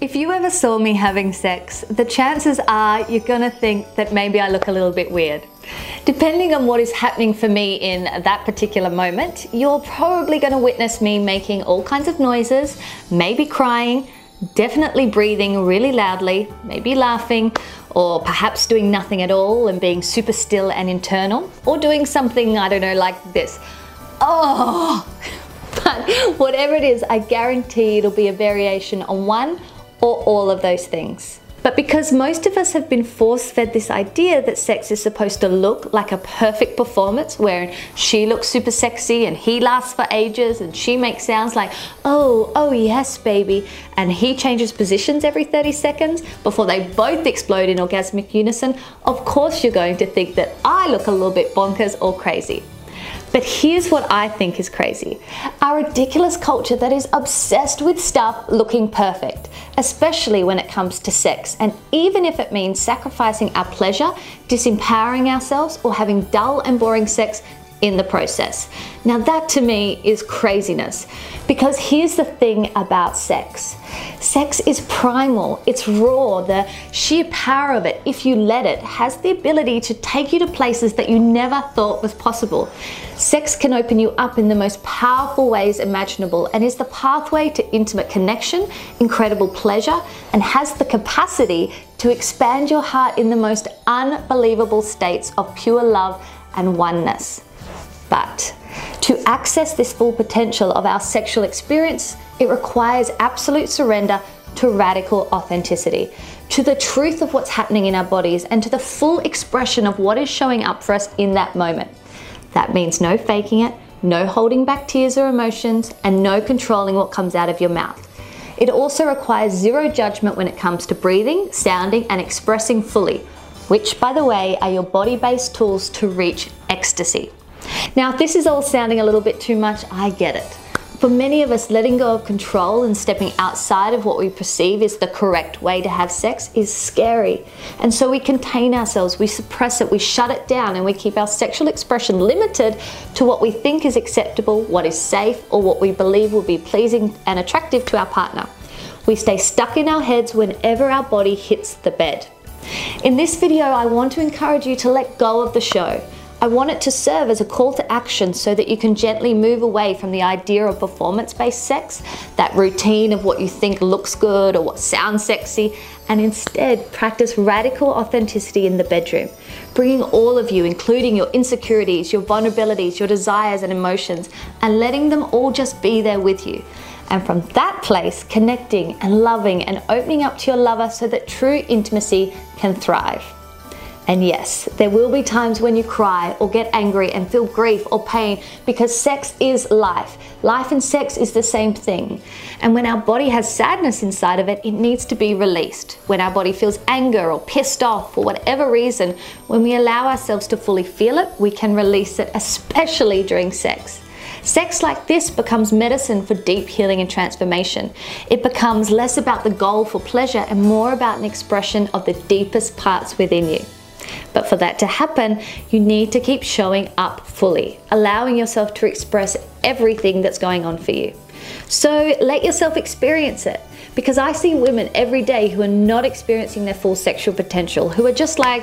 If you ever saw me having sex, the chances are you're gonna think that maybe I look a little bit weird. Depending on what is happening for me in that particular moment, you're probably gonna witness me making all kinds of noises, maybe crying, definitely breathing really loudly, maybe laughing, or perhaps doing nothing at all and being super still and internal, or doing something, I don't know, like this. Oh! But whatever it is, I guarantee it'll be a variation on one or all of those things. But because most of us have been force fed this idea that sex is supposed to look like a perfect performance where she looks super sexy and he lasts for ages and she makes sounds like, oh, oh yes, baby, and he changes positions every 30 seconds before they both explode in orgasmic unison, of course you're going to think that I look a little bit bonkers or crazy. But here's what I think is crazy our ridiculous culture that is obsessed with stuff looking perfect, especially when it comes to sex, and even if it means sacrificing our pleasure, disempowering ourselves, or having dull and boring sex in the process. Now, that to me is craziness because here's the thing about sex sex is primal, it's raw, the sheer power of it, if you let it, has the ability to take you to places that you never thought was possible. Sex can open you up in the most powerful ways imaginable and is the pathway to intimate connection, incredible pleasure, and has the capacity to expand your heart in the most unbelievable states of pure love and oneness. But to access this full potential of our sexual experience, it requires absolute surrender to radical authenticity, to the truth of what's happening in our bodies, and to the full expression of what is showing up for us in that moment. That means no faking it, no holding back tears or emotions, and no controlling what comes out of your mouth. It also requires zero judgment when it comes to breathing, sounding, and expressing fully, which, by the way, are your body based tools to reach ecstasy. Now, if this is all sounding a little bit too much, I get it. For many of us, letting go of control and stepping outside of what we perceive is the correct way to have sex is scary. And so we contain ourselves, we suppress it, we shut it down, and we keep our sexual expression limited to what we think is acceptable, what is safe, or what we believe will be pleasing and attractive to our partner. We stay stuck in our heads whenever our body hits the bed. In this video, I want to encourage you to let go of the show I want it to serve as a call to action so that you can gently move away from the idea of performance based sex, that routine of what you think looks good or what sounds sexy, and instead practice radical authenticity in the bedroom, bringing all of you, including your insecurities, your vulnerabilities, your desires and emotions, and letting them all just be there with you. And from that place, connecting and loving and opening up to your lover so that true intimacy can thrive. And yes, there will be times when you cry or get angry and feel grief or pain because sex is life. Life and sex is the same thing. And when our body has sadness inside of it, it needs to be released. When our body feels anger or pissed off for whatever reason, when we allow ourselves to fully feel it, we can release it, especially during sex. Sex like this becomes medicine for deep healing and transformation. It becomes less about the goal for pleasure and more about an expression of the deepest parts within you. But for that to happen, you need to keep showing up fully, allowing yourself to express everything that's going on for you. So let yourself experience it. Because I see women every day who are not experiencing their full sexual potential, who are just like,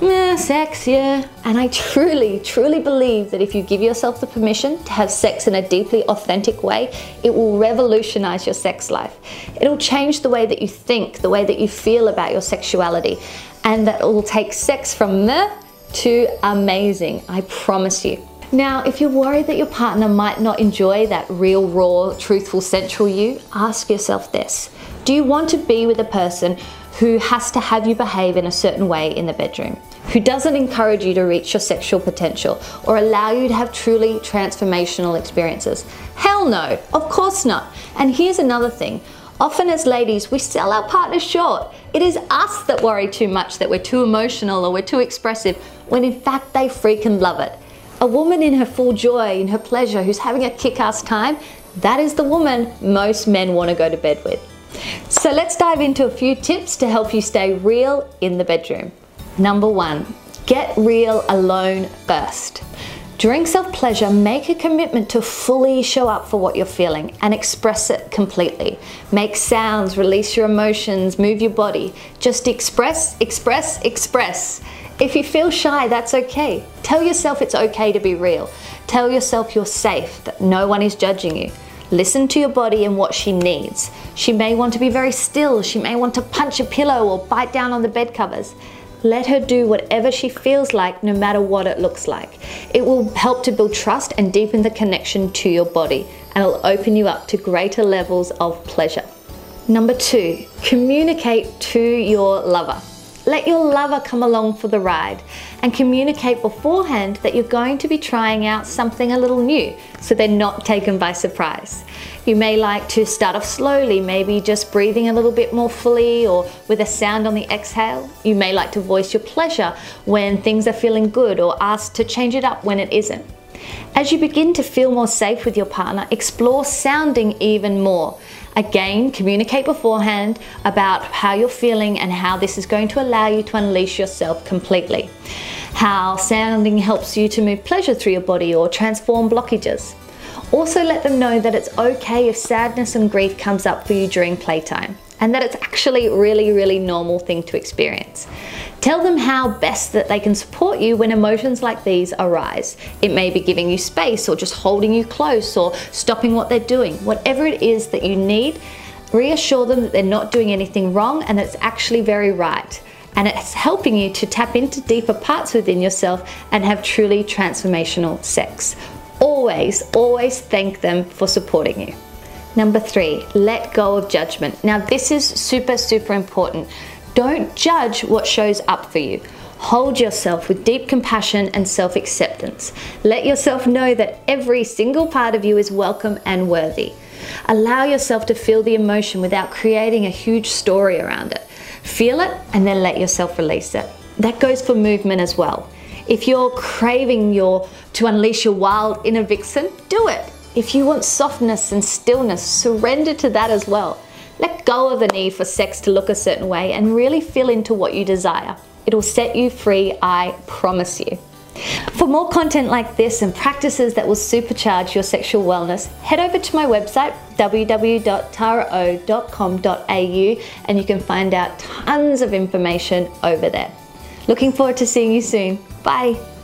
meh, sex, yeah. And I truly, truly believe that if you give yourself the permission to have sex in a deeply authentic way, it will revolutionize your sex life. It'll change the way that you think, the way that you feel about your sexuality and that it will take sex from meh to amazing. I promise you. Now, if you're worried that your partner might not enjoy that real, raw, truthful, sensual you, ask yourself this Do you want to be with a person who has to have you behave in a certain way in the bedroom? Who doesn't encourage you to reach your sexual potential or allow you to have truly transformational experiences? Hell no, of course not. And here's another thing Often, as ladies, we sell our partners short. It is us that worry too much that we're too emotional or we're too expressive, when in fact they freaking love it. A woman in her full joy, in her pleasure, who's having a kick ass time, that is the woman most men want to go to bed with. So let's dive into a few tips to help you stay real in the bedroom. Number one, get real alone first. During self pleasure, make a commitment to fully show up for what you're feeling and express it completely. Make sounds, release your emotions, move your body. Just express, express, express. If you feel shy, that's okay. Tell yourself it's okay to be real. Tell yourself you're safe, that no one is judging you. Listen to your body and what she needs. She may want to be very still, she may want to punch a pillow or bite down on the bed covers. Let her do whatever she feels like, no matter what it looks like. It will help to build trust and deepen the connection to your body, and it'll open you up to greater levels of pleasure. Number two, communicate to your lover. Let your lover come along for the ride and communicate beforehand that you're going to be trying out something a little new so they're not taken by surprise. You may like to start off slowly, maybe just breathing a little bit more fully or with a sound on the exhale. You may like to voice your pleasure when things are feeling good or ask to change it up when it isn't. As you begin to feel more safe with your partner, explore sounding even more. Again, communicate beforehand about how you're feeling and how this is going to allow you to unleash yourself completely. How sounding helps you to move pleasure through your body or transform blockages. Also let them know that it's okay if sadness and grief comes up for you during playtime and that it's actually really, really normal thing to experience. Tell them how best that they can support you when emotions like these arise. It may be giving you space or just holding you close or stopping what they're doing. Whatever it is that you need, reassure them that they're not doing anything wrong and it's actually very right. And it's helping you to tap into deeper parts within yourself and have truly transformational sex. Always, always thank them for supporting you. Number three, let go of judgment. Now, this is super, super important. Don't judge what shows up for you. Hold yourself with deep compassion and self acceptance. Let yourself know that every single part of you is welcome and worthy. Allow yourself to feel the emotion without creating a huge story around it. Feel it and then let yourself release it. That goes for movement as well. If you're craving your to unleash your wild inner vixen, do it. If you want softness and stillness, surrender to that as well. Let go of the need for sex to look a certain way and really feel into what you desire. It'll set you free, I promise you. For more content like this and practices that will supercharge your sexual wellness, head over to my website www.tarao.com.au and you can find out tons of information over there. Looking forward to seeing you soon. Bye.